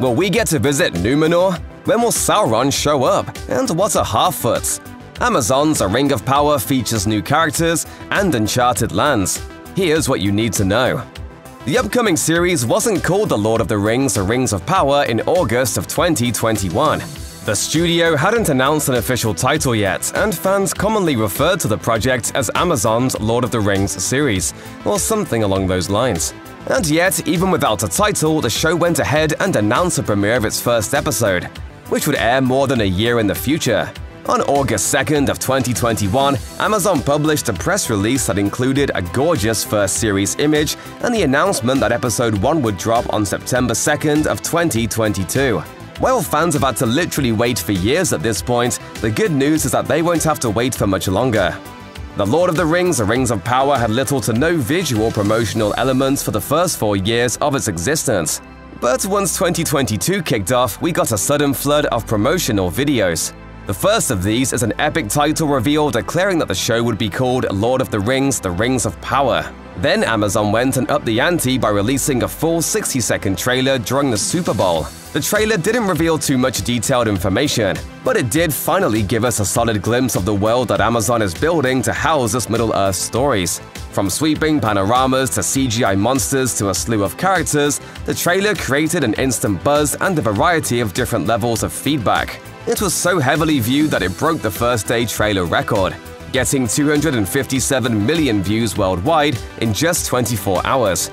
Will we get to visit Numenor? When will Sauron show up? And what are Harfoots? Amazon's A Ring of Power features new characters and uncharted lands. Here's what you need to know. The upcoming series wasn't called The Lord of the Rings The Rings of Power in August of 2021. The studio hadn't announced an official title yet, and fans commonly referred to the project as Amazon's Lord of the Rings series, or something along those lines. And yet, even without a title, the show went ahead and announced the premiere of its first episode, which would air more than a year in the future. On August 2nd of 2021, Amazon published a press release that included a gorgeous first series image and the announcement that episode 1 would drop on September 2nd of 2022. While fans have had to literally wait for years at this point, the good news is that they won't have to wait for much longer. The Lord of the Rings The Rings of Power had little to no visual promotional elements for the first four years of its existence. But once 2022 kicked off, we got a sudden flood of promotional videos. The first of these is an epic title reveal declaring that the show would be called Lord of the Rings The Rings of Power. Then Amazon went and upped the ante by releasing a full 60 second trailer during the Super Bowl. The trailer didn't reveal too much detailed information, but it did finally give us a solid glimpse of the world that Amazon is building to house its Middle-earth stories. From sweeping panoramas to CGI monsters to a slew of characters, the trailer created an instant buzz and a variety of different levels of feedback. It was so heavily viewed that it broke the first day trailer record, getting 257 million views worldwide in just 24 hours.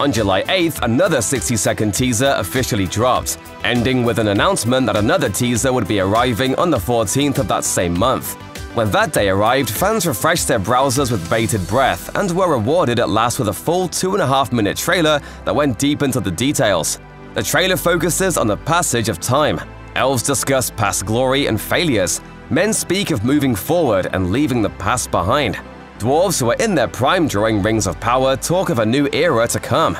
On July 8th, another 60-second teaser officially dropped, ending with an announcement that another teaser would be arriving on the 14th of that same month. When that day arrived, fans refreshed their browsers with bated breath and were rewarded at last with a full two and a half minute trailer that went deep into the details. The trailer focuses on the passage of time. Elves discuss past glory and failures. Men speak of moving forward and leaving the past behind. Dwarves who are in their prime during Rings of Power talk of a new era to come.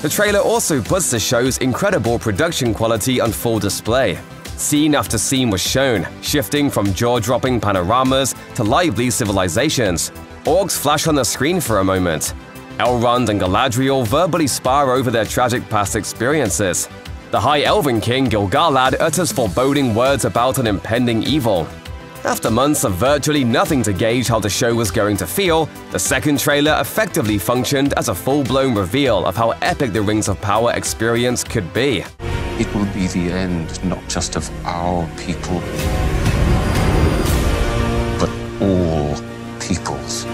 The trailer also puts the show's incredible production quality on full display. Scene after scene was shown, shifting from jaw-dropping panoramas to lively civilizations. Orcs flash on the screen for a moment. Elrond and Galadriel verbally spar over their tragic past experiences. The High Elven King Gil-galad utters foreboding words about an impending evil. After months of virtually nothing to gauge how the show was going to feel, the second trailer effectively functioned as a full-blown reveal of how epic the Rings of Power experience could be. It will be the end not just of our people, but all peoples.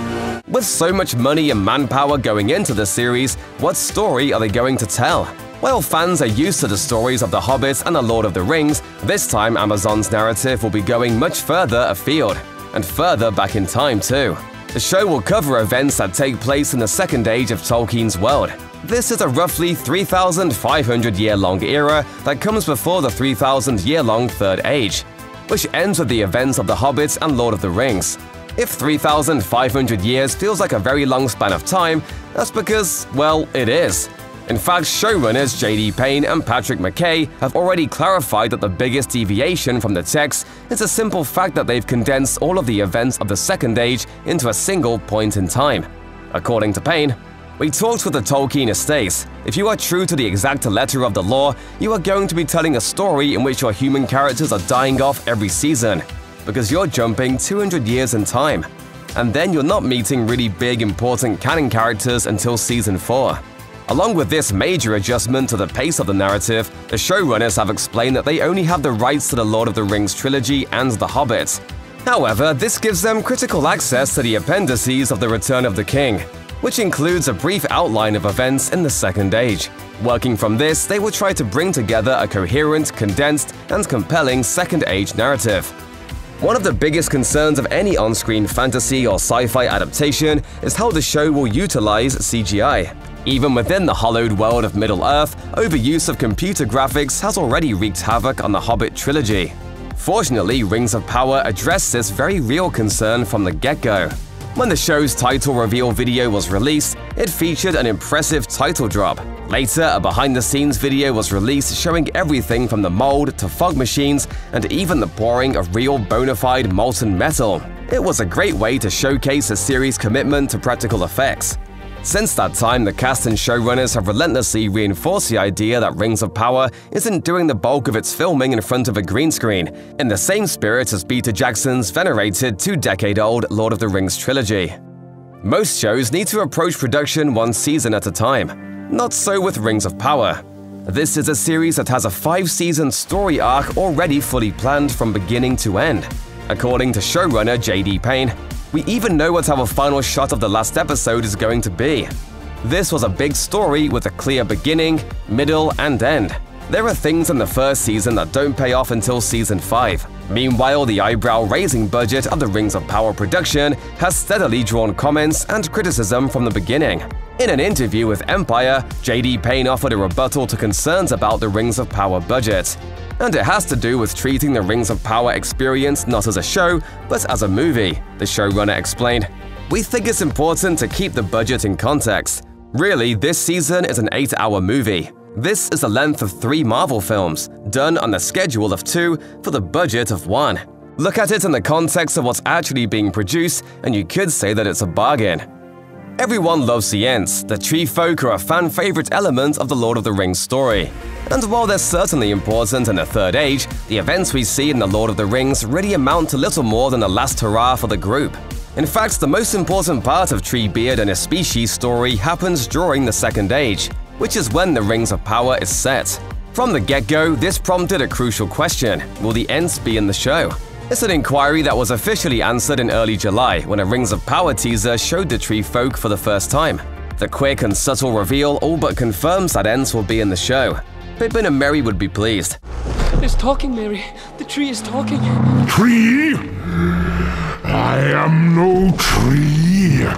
With so much money and manpower going into the series, what story are they going to tell? While fans are used to the stories of The Hobbit and The Lord of the Rings, this time Amazon's narrative will be going much further afield, and further back in time too. The show will cover events that take place in the Second Age of Tolkien's world, this is a roughly 3,500 year long era that comes before the 3,000 year long Third Age, which ends with the events of The Hobbit and Lord of the Rings. If 3,500 years feels like a very long span of time, that's because, well, it is. In fact, showrunners J.D. Payne and Patrick McKay have already clarified that the biggest deviation from the text is the simple fact that they've condensed all of the events of the Second Age into a single point in time. According to Payne, we talked with the Tolkien estates. If you are true to the exact letter of the law, you are going to be telling a story in which your human characters are dying off every season, because you're jumping 200 years in time. And then you're not meeting really big important canon characters until season 4. Along with this major adjustment to the pace of the narrative, the showrunners have explained that they only have the rights to the Lord of the Rings trilogy and The Hobbit. However, this gives them critical access to the appendices of The Return of the King, which includes a brief outline of events in the Second Age. Working from this, they will try to bring together a coherent, condensed, and compelling Second Age narrative. One of the biggest concerns of any on-screen fantasy or sci-fi adaptation is how the show will utilize CGI. Even within the hollowed world of Middle-earth, overuse of computer graphics has already wreaked havoc on the Hobbit trilogy. Fortunately, Rings of Power addressed this very real concern from the get-go. When the show's title reveal video was released, it featured an impressive title drop. Later, a behind-the-scenes video was released showing everything from the mold to fog machines and even the pouring of real bona fide molten metal. It was a great way to showcase the series' commitment to practical effects. Since that time, the cast and showrunners have relentlessly reinforced the idea that Rings of Power isn't doing the bulk of its filming in front of a green screen, in the same spirit as Peter Jackson's venerated two-decade-old Lord of the Rings trilogy. Most shows need to approach production one season at a time. Not so with Rings of Power. This is a series that has a five-season story arc already fully planned from beginning to end. According to showrunner J.D. Payne, we even know what our final shot of the last episode is going to be. This was a big story with a clear beginning, middle, and end. There are things in the first season that don't pay off until season 5. Meanwhile, the eyebrow-raising budget of the Rings of Power production has steadily drawn comments and criticism from the beginning. In an interview with Empire, JD Payne offered a rebuttal to concerns about the Rings of Power budget. And it has to do with treating the Rings of Power experience not as a show, but as a movie, the showrunner explained. We think it's important to keep the budget in context. Really, this season is an 8-hour movie. This is the length of three Marvel films, done on the schedule of two for the budget of one. Look at it in the context of what's actually being produced, and you could say that it's a bargain. Everyone loves the Ents. The tree folk are a fan-favorite element of the Lord of the Rings story. And while they're certainly important in the Third Age, the events we see in the Lord of the Rings really amount to little more than a last hurrah for the group. In fact, the most important part of Treebeard and his species story happens during the Second Age, which is when the Rings of Power is set. From the get-go, this prompted a crucial question – will the Ents be in the show? It's an inquiry that was officially answered in early July when a Rings of Power teaser showed the tree folk for the first time. The quick and subtle reveal all but confirms that Ents will be in the show. Pippin and Merry would be pleased. It's talking, Merry. The tree is talking. Tree? I am no tree.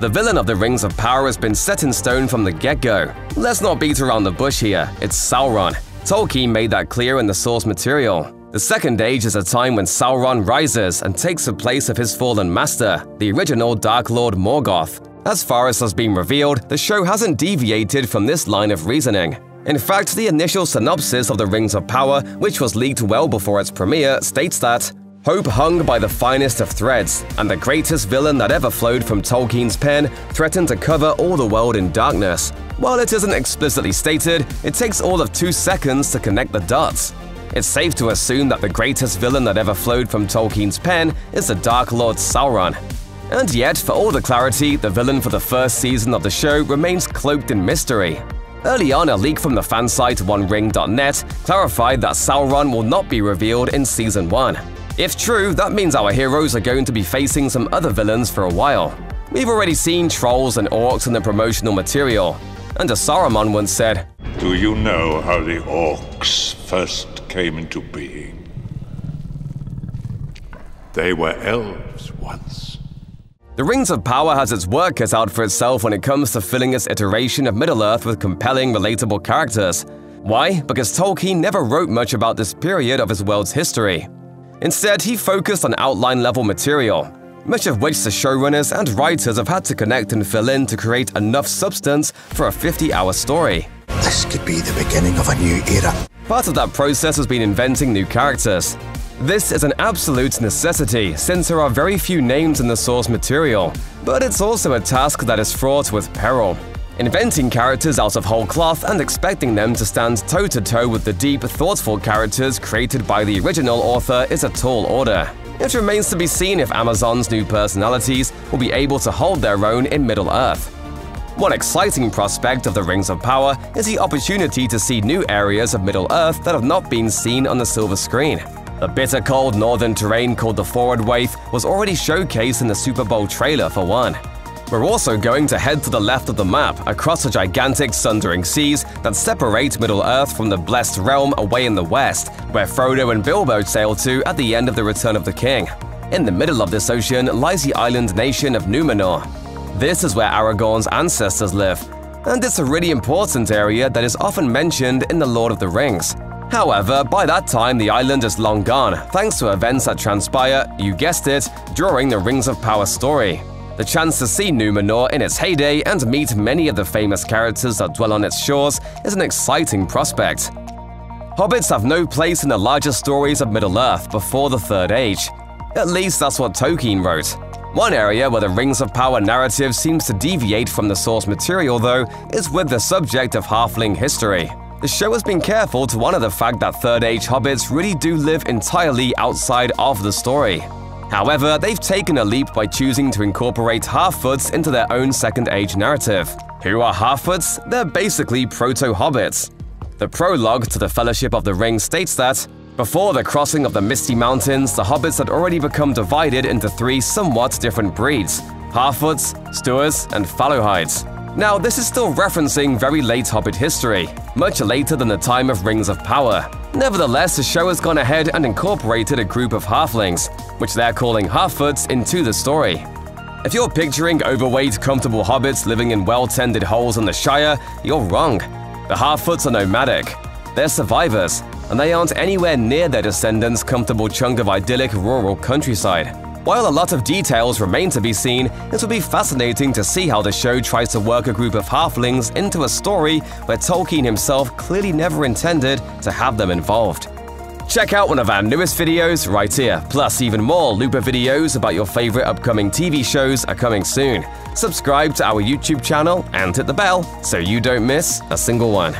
The villain of the Rings of Power has been set in stone from the get-go. Let's not beat around the bush here, it's Sauron. Tolkien made that clear in the source material. The Second Age is a time when Sauron rises and takes the place of his fallen master, the original Dark Lord Morgoth. As far as has been revealed, the show hasn't deviated from this line of reasoning. In fact, the initial synopsis of The Rings of Power, which was leaked well before its premiere, states that Hope hung by the finest of threads, and the greatest villain that ever flowed from Tolkien's pen threatened to cover all the world in darkness. While it isn't explicitly stated, it takes all of two seconds to connect the dots. It's safe to assume that the greatest villain that ever flowed from Tolkien's pen is the Dark Lord Sauron. And yet, for all the clarity, the villain for the first season of the show remains cloaked in mystery. Early on, a leak from the fan site OneRing.net clarified that Sauron will not be revealed in Season 1. If true, that means our heroes are going to be facing some other villains for a while. We've already seen trolls and orcs in the promotional material, and as Saruman once said, Do you know how the orcs first came into being. They were elves once. The Rings of Power has its work cut out for itself when it comes to filling its iteration of Middle-earth with compelling, relatable characters. Why? Because Tolkien never wrote much about this period of his world's history. Instead, he focused on outline-level material, much of which the showrunners and writers have had to connect and fill in to create enough substance for a 50-hour story. This could be the beginning of a new era. Part of that process has been inventing new characters. This is an absolute necessity since there are very few names in the source material, but it's also a task that is fraught with peril. Inventing characters out of whole cloth and expecting them to stand toe-to-toe -to -toe with the deep, thoughtful characters created by the original author is a tall order. It remains to be seen if Amazon's new personalities will be able to hold their own in Middle-earth. One exciting prospect of the Rings of Power is the opportunity to see new areas of Middle-earth that have not been seen on the silver screen. The bitter cold northern terrain called the Forodwaith was already showcased in the Super Bowl trailer for one. We're also going to head to the left of the map, across the gigantic sundering seas that separate Middle-earth from the Blessed Realm away in the west, where Frodo and Bilbo sail to at the end of the Return of the King. In the middle of this ocean lies the island nation of Numenor, this is where Aragorn's ancestors live, and it's a really important area that is often mentioned in The Lord of the Rings. However, by that time the island is long gone, thanks to events that transpire, you guessed it, during the Rings of Power story. The chance to see Numenor in its heyday and meet many of the famous characters that dwell on its shores is an exciting prospect. Hobbits have no place in the larger stories of Middle-earth before the Third Age. At least that's what Tolkien wrote. One area where the Rings of Power narrative seems to deviate from the source material, though, is with the subject of halfling history. The show has been careful to honor the fact that Third Age hobbits really do live entirely outside of the story. However, they've taken a leap by choosing to incorporate Harfoots into their own Second Age narrative. Who are Harfoots? They're basically proto-hobbits. The prologue to the Fellowship of the Ring states that, before the crossing of the Misty Mountains, the hobbits had already become divided into three somewhat different breeds Harfoots, Stoors, and Fallohides. Now, this is still referencing very late Hobbit history, much later than the time of Rings of Power. Nevertheless, the show has gone ahead and incorporated a group of halflings, which they're calling Harfoots, into the story. If you're picturing overweight, comfortable hobbits living in well-tended holes in the Shire, you're wrong. The Harfoots are nomadic. They're survivors, and they aren't anywhere near their descendants' comfortable chunk of idyllic rural countryside. While a lot of details remain to be seen, it will be fascinating to see how the show tries to work a group of halflings into a story where Tolkien himself clearly never intended to have them involved. Check out one of our newest videos right here, plus even more Looper videos about your favorite upcoming TV shows are coming soon. Subscribe to our YouTube channel and hit the bell so you don't miss a single one.